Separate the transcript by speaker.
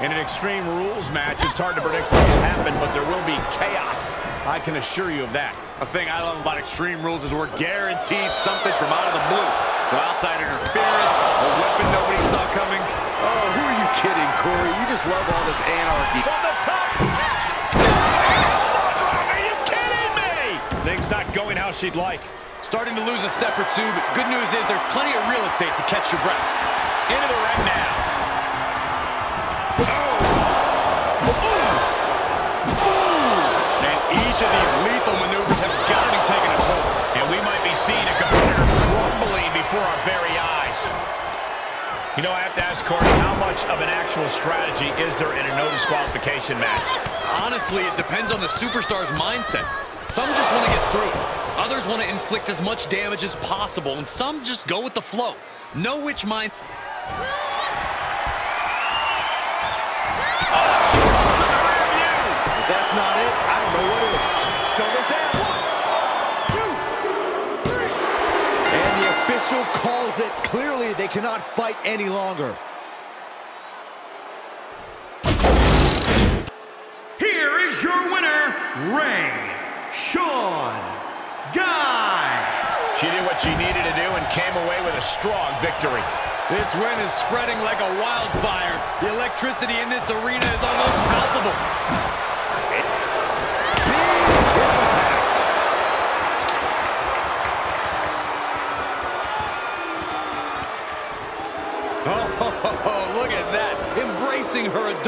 Speaker 1: In an Extreme Rules match, it's hard to predict what will happen, but there will be chaos. I can assure you of that.
Speaker 2: A thing I love about Extreme Rules is we're guaranteed something from out of the blue. Some outside interference, a weapon nobody saw coming.
Speaker 3: Oh, who are you kidding, Corey? You just love all this anarchy.
Speaker 1: From the top! Are you kidding me? Things not going how she'd like.
Speaker 2: Starting to lose a step or two, but the good news is there's plenty of real estate to catch your breath.
Speaker 1: Into the ring You know, I have to ask Corey, how much of an actual strategy is there in a no disqualification match?
Speaker 2: Honestly, it depends on the superstar's mindset. Some just want to get through. Others want to inflict as much damage as possible, and some just go with the flow. Know which mind...
Speaker 4: official calls it. Clearly, they cannot fight any longer.
Speaker 5: Here is your winner, Ray Sean Guy.
Speaker 1: She did what she needed to do and came away with a strong victory.
Speaker 2: This win is spreading like a wildfire. The electricity in this arena is almost palpable. Oh, look at that. Embracing her adorable.